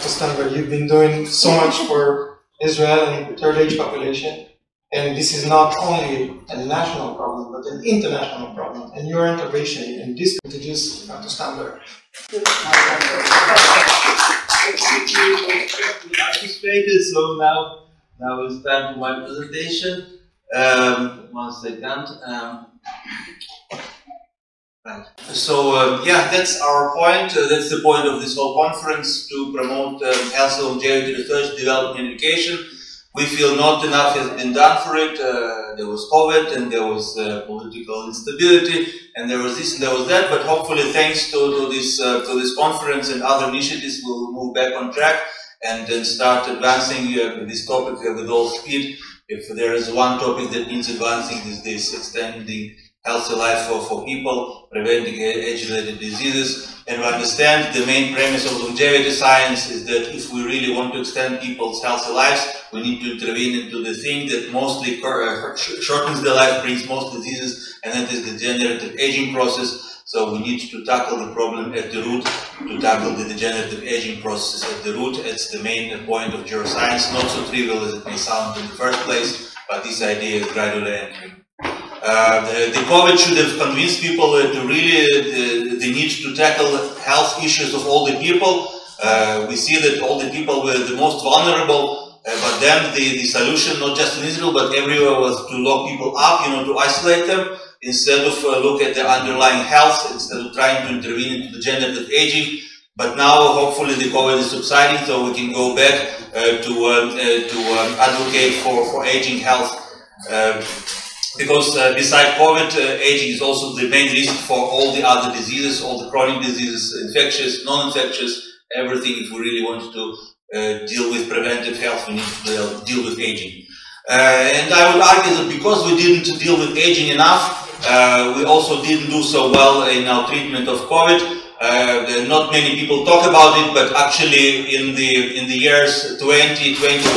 Dr. Stambler, you've been doing so much for Israel and the third age population. And this is not only a national problem, but an international problem. And your intervention in this introduce Dr. Stambler. Participated, so now, now it's time for my presentation. Um, one second. Um, So uh, yeah, that's our point. Uh, that's the point of this whole conference to promote um, health longevity research, development, education. We feel not enough has been done for it. Uh, there was COVID and there was uh, political instability and there was this and there was that. But hopefully, thanks to, to this uh, to this conference and other initiatives, we'll move back on track and then start advancing uh, this topic with all speed. If there is one topic that needs advancing, is this extending healthy life for, for people, preventing age-related diseases. And we understand the main premise of longevity science is that if we really want to extend people's healthy lives, we need to intervene into the thing that mostly uh, shortens the life, brings most diseases, and that is the degenerative aging process. So we need to tackle the problem at the root, to tackle the degenerative aging process at the root. It's the main point of neuroscience, not so trivial as it may sound in the first place, but this idea is gradually entering. Uh, the, the, COVID should have convinced people uh, to really uh, the, the, need to tackle health issues of all the people. Uh, we see that all the people were the most vulnerable, uh, but then the, the solution, not just in Israel, but everywhere was to lock people up, you know, to isolate them, instead of look at the underlying health, instead of trying to intervene into degenerative aging. But now, hopefully, the COVID is subsiding, so we can go back to, um, to um, advocate for, for aging health because uh, besides COVID, uh, aging is also the main risk for all the other diseases, all the chronic diseases, infectious, non-infectious, everything. If we really want to uh, deal with preventive health, we need to deal with aging. Uh, and I would argue that because we didn't deal with aging enough, uh, we also didn't do so well in our treatment of COVID. Uh, not many people talk about it, but actually in the in the years 2021,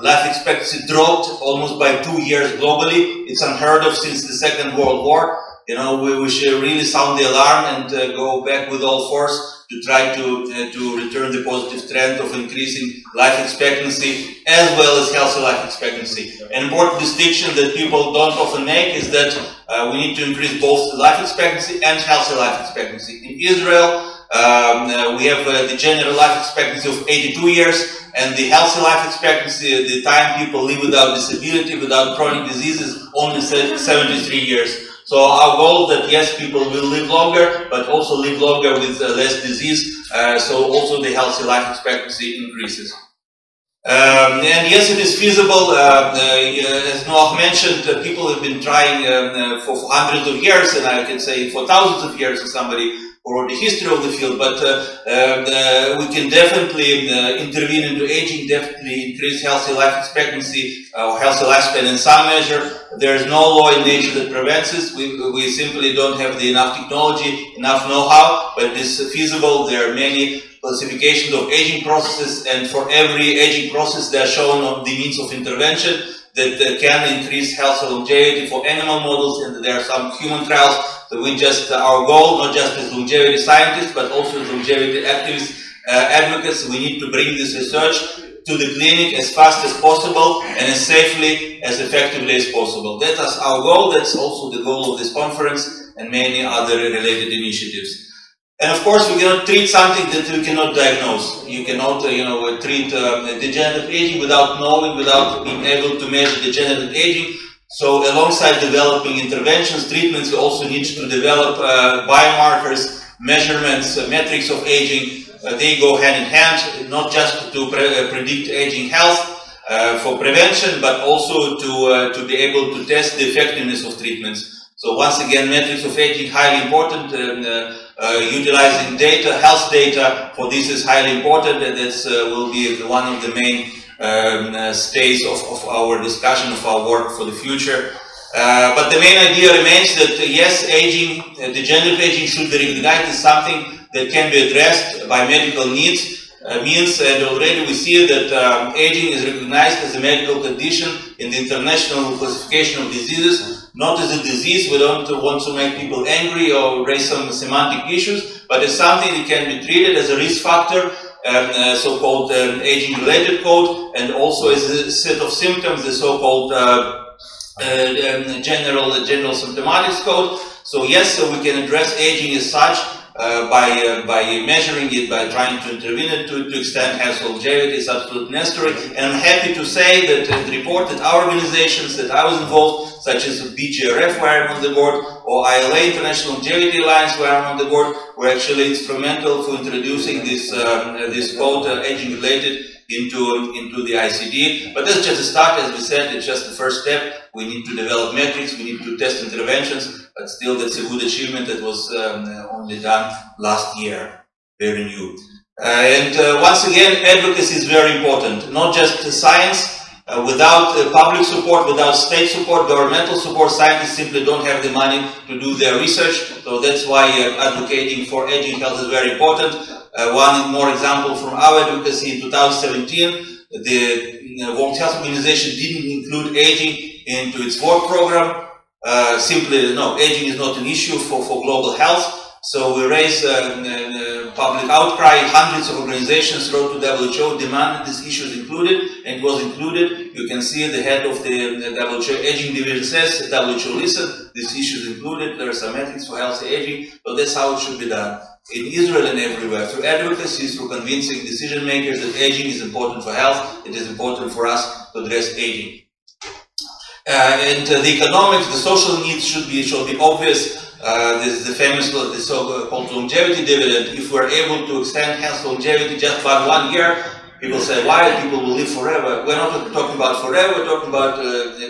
life expectancy dropped almost by two years globally. It's unheard of since the Second World War. You know, we, we should really sound the alarm and uh, go back with all force to try to uh, to return the positive trend of increasing life expectancy as well as healthy life expectancy. An important distinction that people don't often make is that uh, we need to increase both life expectancy and healthy life expectancy. In Israel, um, uh, we have uh, the general life expectancy of 82 years, and the healthy life expectancy, the time people live without disability, without chronic diseases, only 73 years. So our goal that yes, people will live longer, but also live longer with uh, less disease. Uh, so also the healthy life expectancy increases. Um, and yes, it is feasible. Uh, uh, as Noah mentioned, uh, people have been trying um, uh, for, for, hundreds of years, and I can say for thousands of years, somebody or the history of the field. But uh, we can definitely intervene into aging, definitely increase healthy life expectancy or healthy lifespan in some measure. There is no law in nature that prevents this. We, we simply don't have the enough technology, enough know-how, but it is feasible. There are many classifications of aging processes, and for every aging process, they are shown on the means of intervention that can increase health and longevity for animal models, and there are some human trials. So we just, our goal, not just as longevity scientists, but also as longevity activists, uh, advocates, we need to bring this research to the clinic as fast as possible and as safely, as effectively as possible. That is our goal. That's also the goal of this conference and many other related initiatives. And of course, we cannot treat something that we cannot diagnose. You cannot, uh, you know, treat uh, degenerative aging without knowing, without being able to measure degenerative aging. So alongside developing interventions, treatments, we also need to develop uh, biomarkers, measurements, uh, metrics of aging. Uh, they go hand in hand, not just to pre uh, predict aging health for prevention, but also to, to be able to test the effectiveness of treatments. So once again, metrics of aging highly important. Uh, utilizing data, health data for this is highly important and this uh, will be one of the main um, uh, stays of, of, our discussion, of our work for the future. Uh, but the main idea remains that uh, yes, aging, uh, degenerative aging should be recognized as something that can be addressed by medical needs. means, and already we see that um, aging is recognized as a medical condition in the international classification of diseases not as a disease. We don't want to make people angry or raise some semantic issues, but as something that can be treated as a risk factor um, so-called um, aging-related code, and also as a set of symptoms, the so-called uh, um, general general symptomatics code. So yes, so we can address aging as such, uh, by, uh, by measuring it, by trying to intervene it to, to extend health longevity is absolutely necessary. And I'm happy to say that uh, the report that our organizations that I was involved, such as the BGRF where I'm on the board, or ILA International Longevity Alliance where I'm on the board, were actually instrumental for introducing this, um, this code, uh, aging related, into, into the ICD. But that's just a start, as we said, it's just the first step. We need to develop metrics, we need to test interventions, but still that's a good achievement that was um, only done last year, very new. Uh, and uh, once again, advocacy is very important, not just science, uh, without uh, public support, without state support, governmental support, scientists simply don't have the money to do their research. So that's why uh, advocating for aging health is very important. Uh, one more example from our advocacy in 2017, the World Health Organization didn't include aging into its work program. Uh, simply, no, aging is not an issue for, for global health. So we raised uh, uh, public outcry. Hundreds of organizations wrote to WHO, demanded this issue is included, and it was included. You can see the head of the, the WHO aging division says, WHO listen, this issue is included, there are some ethics for healthy aging, but that's how it should be done. In Israel and everywhere, through advocacy, through convincing decision makers that aging is important for health, it is important for us to address aging. Uh, and uh, the economics, the social needs should be should be obvious. Uh, this is the famous the so-called longevity dividend. If we're able to extend health longevity just by one year, people say, why people will live forever? We're not talking about forever. We're talking about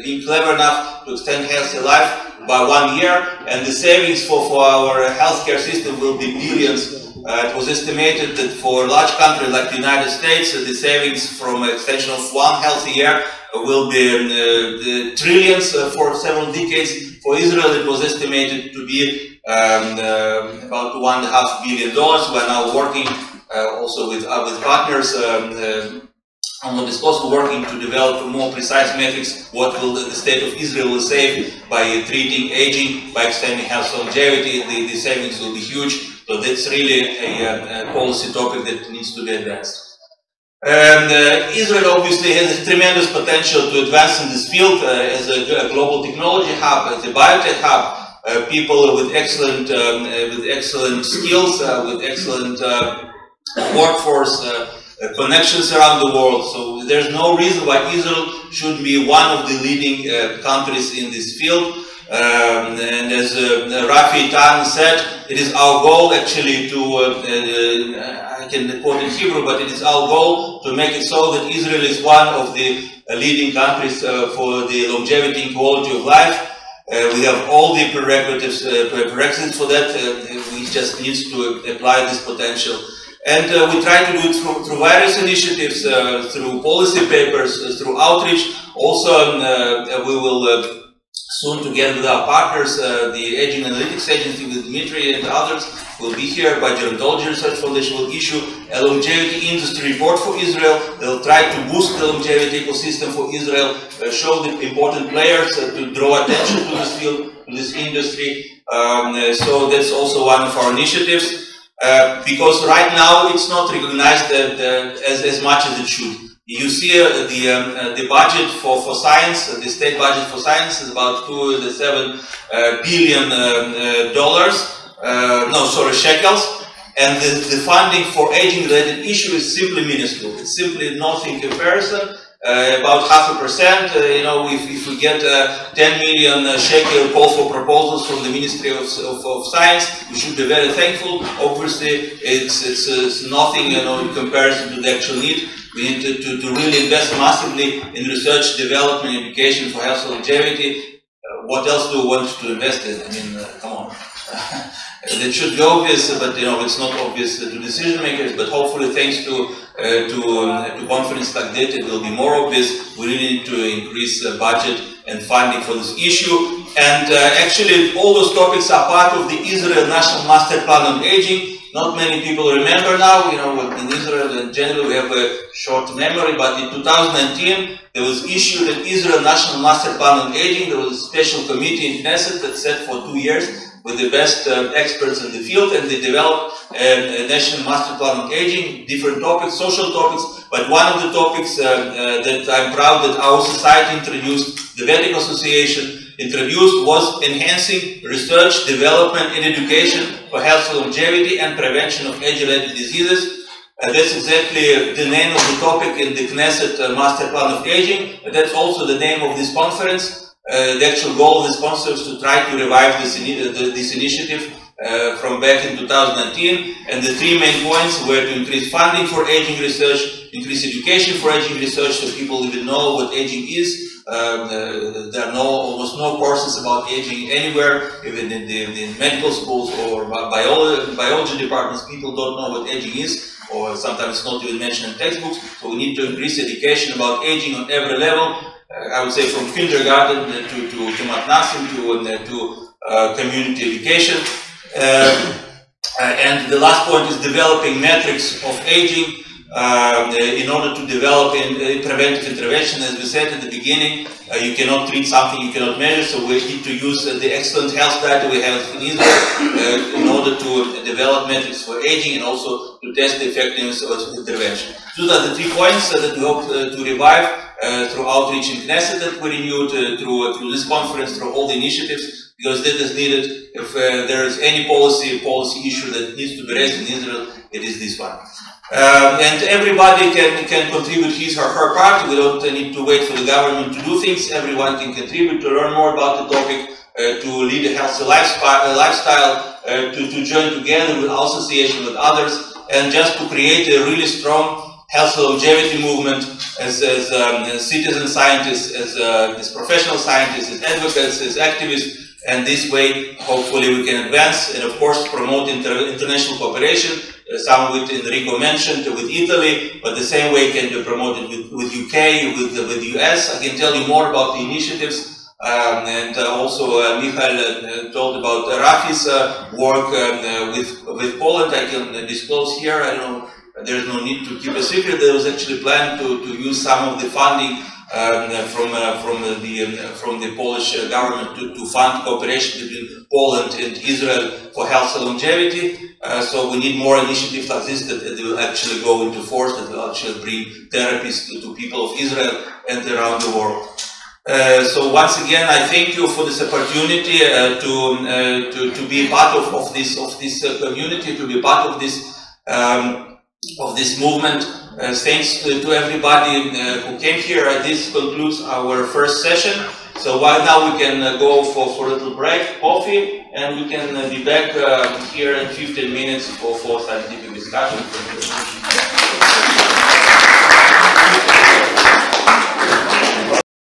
being clever enough to extend healthy life by one year, and the savings for for our healthcare system will be billions. Uh, it was estimated that for large country like the United States, the savings from extension of one healthy year will be um, the trillions uh, for several decades. For Israel, it was estimated to be um, uh, about one and a half billion dollars. We're now working uh, also with with partners. Um, on what is possible, working to develop more precise metrics, what will the, state of Israel will save by treating aging, by extending health longevity, the, the savings will be huge. So that's really a, a policy topic that needs to be addressed. And uh, Israel obviously has a tremendous potential to advance in this field uh, as a, a, global technology hub, as a biotech hub. Uh, people with excellent um, uh, with excellent skills, uh, with excellent uh, workforce, connections around the world. So there's no reason why Israel should be one of the leading countries in this field. Um, and as uh, Rafi Eitan said, it is our goal actually to, uh, I can quote in Hebrew, but it is our goal to make it so that Israel is one of the uh, leading countries uh, for the longevity and quality of life. Uh, we have all the prerequisites, uh, prerequisites for that. we just need to apply this potential. And we try to do it through, through various initiatives, through policy papers, through outreach. Also, um, we will soon together with our partners, uh, the Aging Analytics Agency with Dmitry and others will be here. Biogerontology Research Foundation will issue a longevity industry report for Israel. They'll try to boost the longevity ecosystem for Israel, uh, show the important players uh, to draw attention to this field, to this industry. Um, uh, so that's also one of our initiatives. Uh, because right now it's not recognized as, as much as it should. You see uh, the um, uh, the budget for for science, uh, the state budget for science is about two to seven uh, billion um, uh, dollars. Uh, no, sorry, shekels. And the, the funding for aging-related issue is simply minuscule. It's simply nothing in comparison. About half a percent. you know, if, if we get 10 million shekel call for proposals from the Ministry of, of, of, Science, we should be very thankful. Obviously, it's, it's, it's nothing, you know, in comparison to the actual need. We need to, to, to really invest massively in research, development, education for health longevity. Uh, what else do we want to invest in? I mean, uh, come on. it should be obvious, but you know it's not obvious to decision makers. But hopefully, thanks to uh, to um, to conference like that, it will be more obvious. We really need to increase uh, budget and funding for this issue. And uh, actually, all those topics are part of the Israel National Master Plan on Aging, not many people remember now, you know, in Israel in general we have a short memory, but in 2019 there was issued an Israel National Master Plan on Aging. There was a special committee in Knesset that said for two years with the best uh, experts in the field, and they developed a, a, national master plan on aging, different topics, social topics. But one of the topics uh, uh, that I'm proud that our society introduced, the Vetek Association introduced, was enhancing research, development, and education for health longevity and prevention of age-related diseases. Uh, that's exactly the name of the topic in the Knesset uh, Master Plan of Aging. That's also the name of this conference. Uh, the actual goal of the sponsor is to try to revive this, ini this initiative uh, from back in 2019. And the three main points were to increase funding for aging research, increase education for aging research so people even know what aging is. Um, uh, there are no, almost no courses about aging anywhere, even in the, in medical schools or biology, biology departments, people don't know what aging is, or sometimes it's not even mentioned in textbooks. So we need to increase education about aging on every level, uh, I would say from kindergarten to, to, to matnasim to, uh, to uh, community education. And the last point is developing metrics of aging uh, in order to develop in, uh, preventive intervention, as we said at the beginning, uh, you cannot treat something you cannot measure, so we need to use the excellent health data we have in Israel in order to develop metrics for aging and also to test the effectiveness of intervention. Those are the three points that we hope to revive uh, through outreach in Knesset that we renewed, uh, through, uh, through this conference, through all the initiatives, because that is needed. If there is any policy, policy issue that needs to be raised in Israel, it is this one. Um, and everybody can, can contribute his or her part. We don't need to wait for the government to do things. Everyone can contribute to learn more about the topic, uh, to lead a healthy lifestyle, lifestyle uh, to, to join together with association with others, and just to create a really strong health longevity movement as, as, um, as citizen scientists, as, uh, as professional scientists, as advocates, as activists, and this way, hopefully, we can advance and, of course, promote inter international cooperation. Uh, some with Enrico mentioned with Italy, but the same way can be promoted with, with UK, with with US. I can tell you more about the initiatives. Um, and uh, also, uh, Michael uh, told about Rafi's uh, work um, with with Poland. I can disclose here. I know there's no need to keep a secret. There was actually planned to, to use some of the funding from uh, from the um, from the Polish uh, government to, to fund cooperation between Poland and Israel for health and longevity. Uh, so we need more initiatives like this that, that, will actually go into force, that will actually bring therapies to, to people of Israel and around the world. Uh, so once again, I thank you for this opportunity uh, to, uh, to to be part of, of this of this community, to be part of this um, of this movement. Uh, thanks to, everybody uh, who came here. Uh, this concludes our first session. So while now we can go for, for a little break, coffee, and we can be back uh, here in 15 minutes for, for scientific discussion.